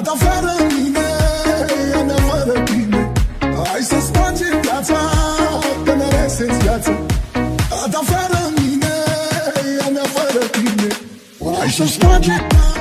A ta fără mine, a mea fără tine Hai să spargem viața, că n-are sens viața. A ta fără mine, a mea fără tine Hai să spargem Hai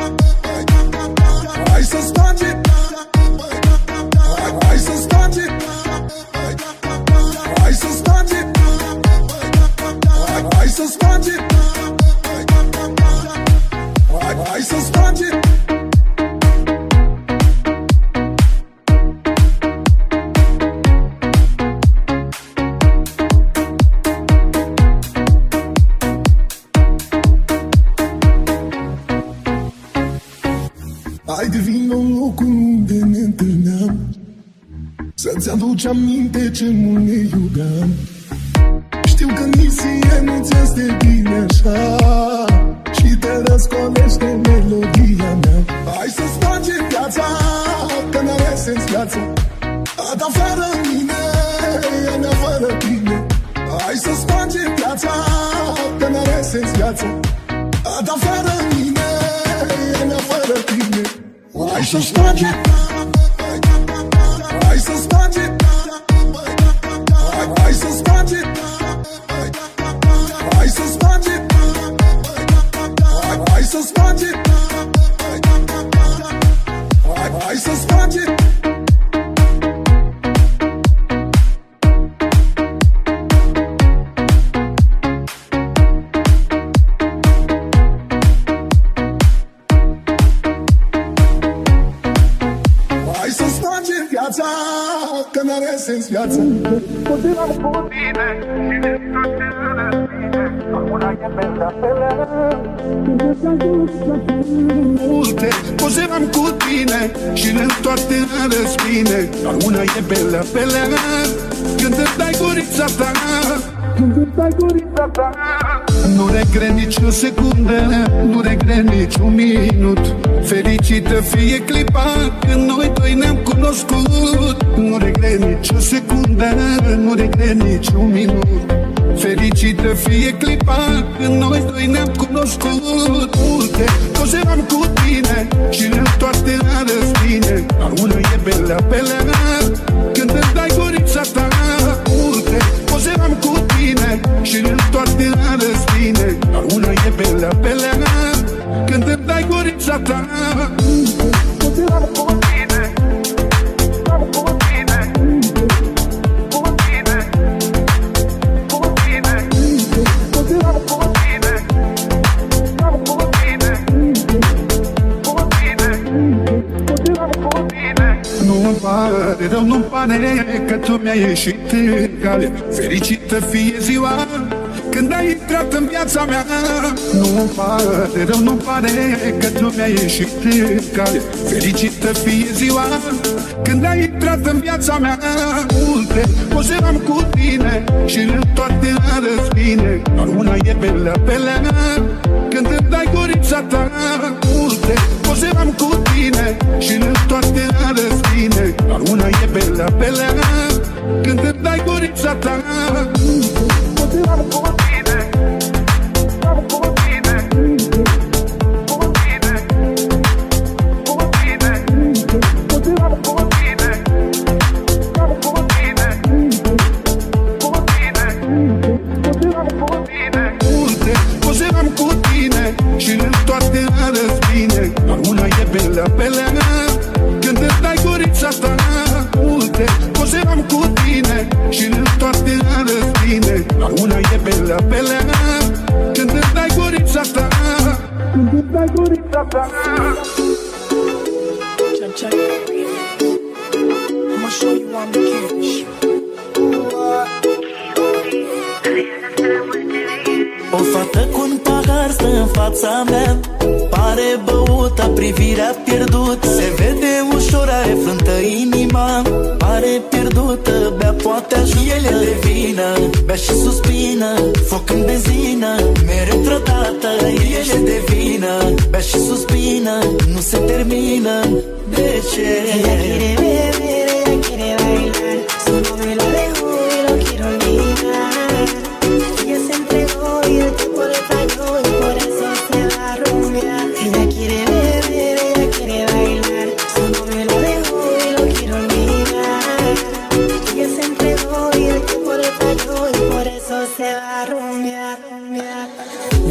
Să-ți aduci aminte ce mult ne iubeam Știu că nici ție nu-ți este bine așa Și te răscolește melodia mea. Hai să spargem viața, că n-are sens viața. A ta fără mine, a mea fără tine. Hai să spargem viața, că n-are sens viața. A ta fără mine, a mea fără tine. Hai să spargem Hai Că n-are sens viața. Multe Poze am cu tine și în toate răspine Dar una e belă, belă Când îți dai gurița ta. Când îți dai gurița ta. Nu regret nici o secundă Nu regret nici un minut. Fericită fie clipa Când noi doi ne-am cunoscut. Nu regret nici o secundă Nu regret nici un minut. Fericită fie clipa când noi doi ne-am cunoscut. Multe poze am cu tine și în toate răzbine Dar una e belea, belea când îți dai gurița ta. Multe poze am cu tine și în toate răzbine Dar una e belea, belea când îți dai gurița ta. Poze am cu tine pare rău, nu-mi pare că tu mi-ai ieșit în cale. Fericită fie ziua când ai intrat în viața mea. Nu-mi pare rău, nu-mi pare că tu mi-ai ieșit în cale. Fericită fie ziua când ai intrat în viața mea. Multe poze am cu tine și în toate răzbine. Doar una e belea, belea când îmi dai gurița ta. Multe poze am cu tine și în toate răzbine Doar una e belea, belea când îmi dai gurița ta. Poze am cu dai gurița ta I'ma show you I'm the cash O fată cu un pahar stă în fața mea. Pare băută, privirea pierdut. Se vede ușor, are frântă inima. Pare pierdută, bea poate ajută E de vină bea și suspină Foc în benzină, mereu trădată Ești de vină, bea și suspină Nu se termină, de ce? Să nu mi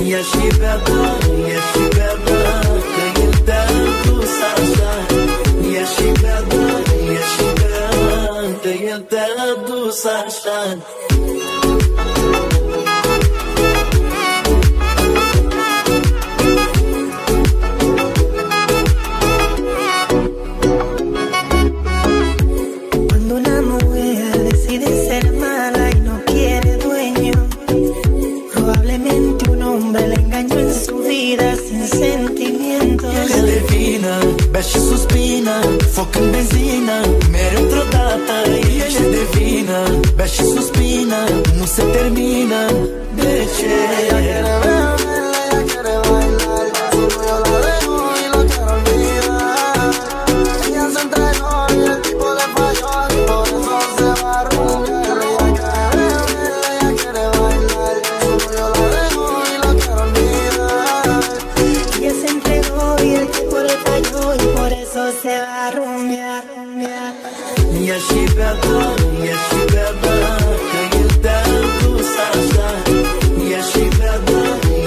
Ia și bea-bă, te-am dus așa. Ia și te-a vida sin sentimientos. Endevina, mexe suspina, foca em se va a rumbear, rumbear. يا شباب يا شباب تقدر صعصع يا شباب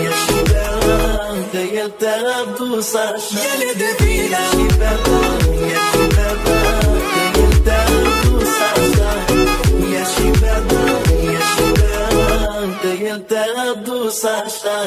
يا شباب تقدر صعصع يا لدبينا يا شباب يا شباب تقدر صعصع يا شباب يا شباب تقدر صعصع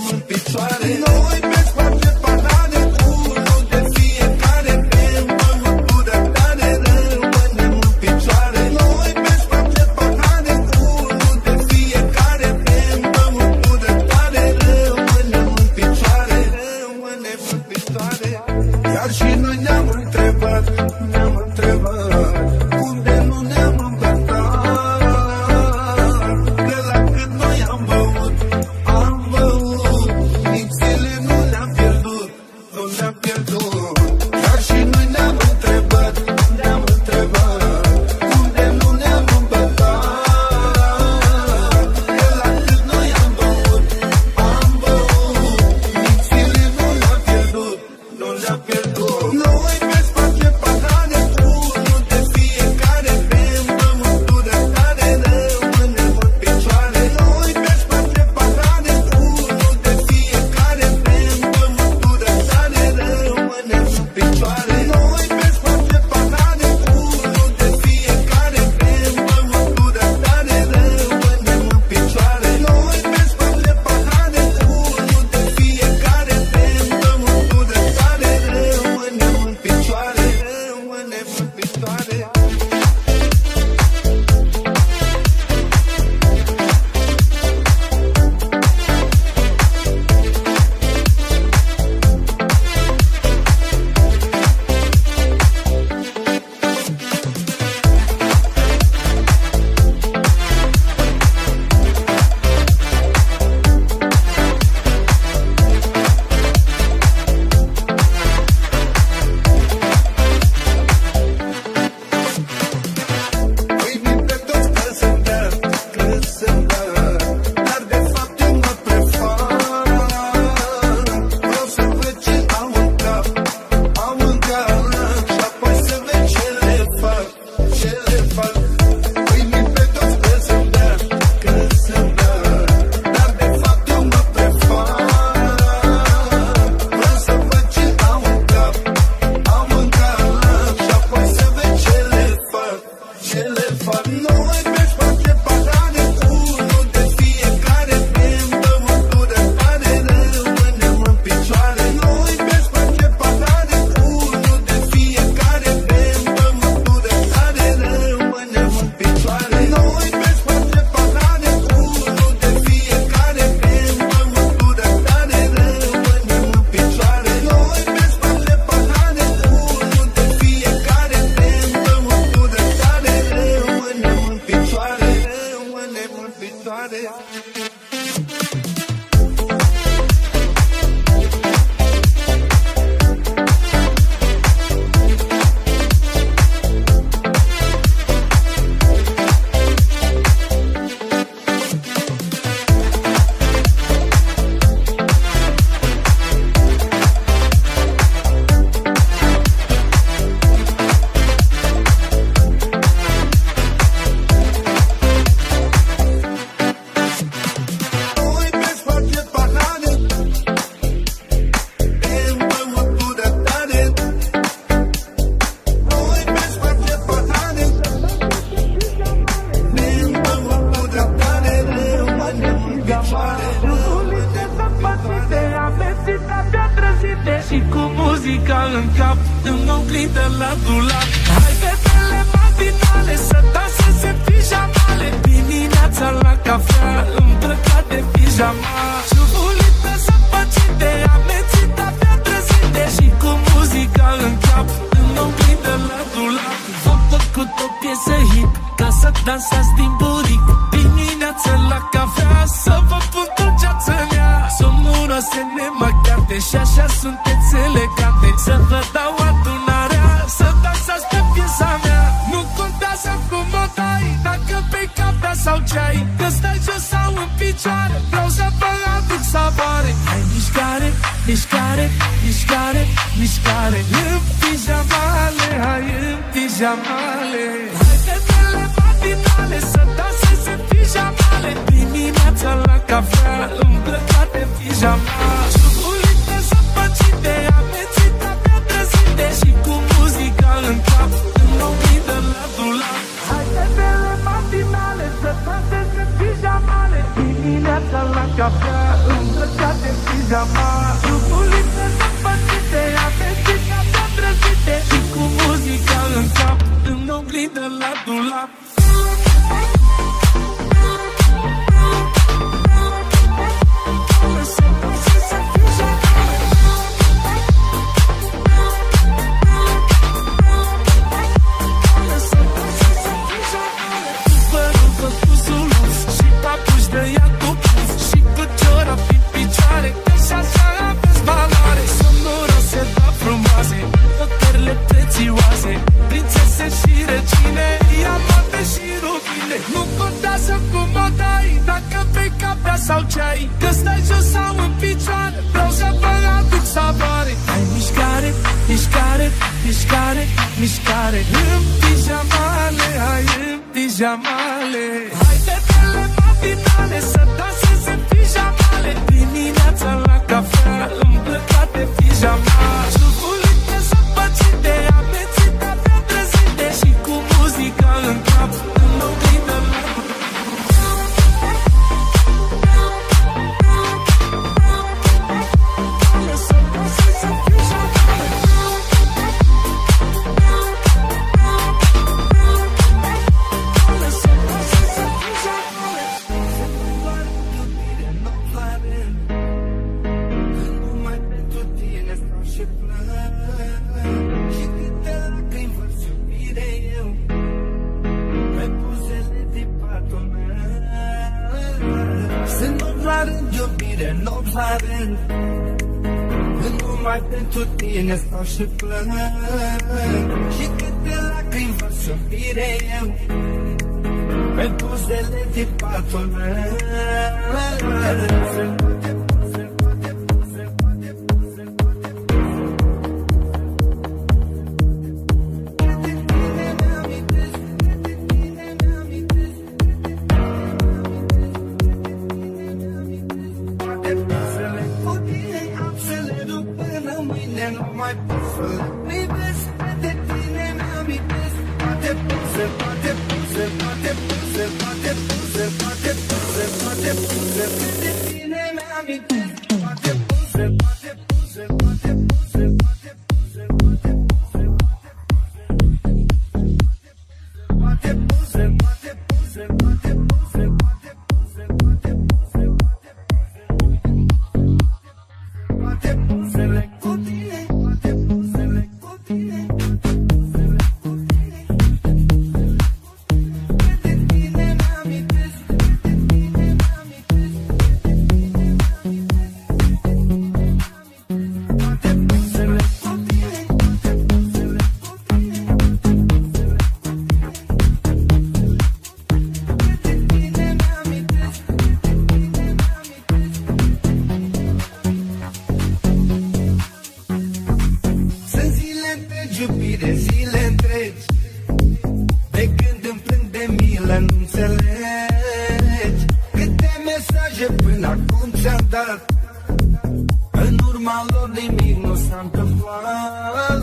mult pitoare Noi pe spate dansați din buric. Dimineața la cafea Să vă pun dulceață în ea. Somnuroase nemachiate Și așa sunteți pijamale Hai fetele matinale Să danseze în pijamale. Dimineața la cafea Îmbrăcate în pijama. Ciubulită zăpăcite Amețite abia trezite Și cu muzica în cap În oglindă la dulap. Hai fetele matinale Să danseze în pijamale. Dimineața la cafea Îmbrăcate în pijama. Ciubulită zăpăcite I don't need the love la douleur sau ce-ai Că stai jos sau în picioare Vreau să vă aduc savoare. Hai mișcare, mișcare, mișcare, mișcare. În pijamale, hai în pijamale. Hai fetele matinale Să danseze în pijamale. Dimineața la cafea Îmbrăcate pijama ce plâng Și câte lacrimi vă să eu Pe buzele din patul meu Am lor nimic nu s-a întâmplat.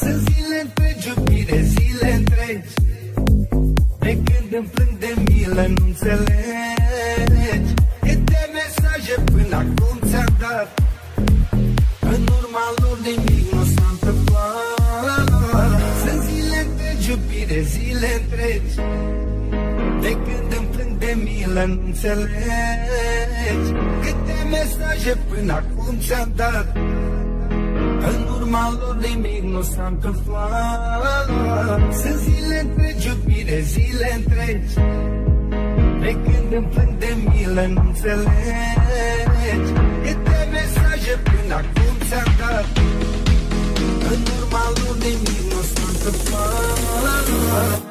Sunt zile întregi, iubire, zile întregi. De când îmi plâng de milă, nu înțelegi. Câte mesaje până acum ți-am dat. În urma lor nimic nu s-a întâmplat. Sunt zile întregi, iubire, zile întregi. De când îmi plâng de milă, nu înțelegi. Câte mesaje până acum ți-am dat. În urma lor nimic nu s-a întâmplat Sunt zile întregi, iubire, zile întregi. Pe când îmi plâng de milă, nu înțelegi. Câte mesaje până acum ți-am dat. În urma lor nimic nu s-a întâmplat